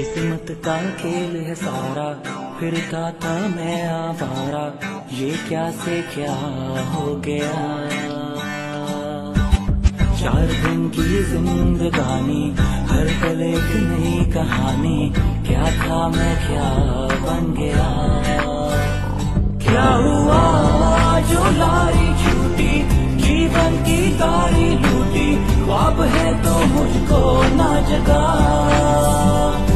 किस्मत का खेल है सारा फिरता था मैं आवारा, ये क्या से क्या हो गया? चार दिन की जिंदगानी, हर पल एक नई कहानी, क्या था मैं क्या बन गया? क्या हुआ जो लारी छूटी, जीवन की गाड़ी लूटी, ख्वाब है तो मुझको ना जगा।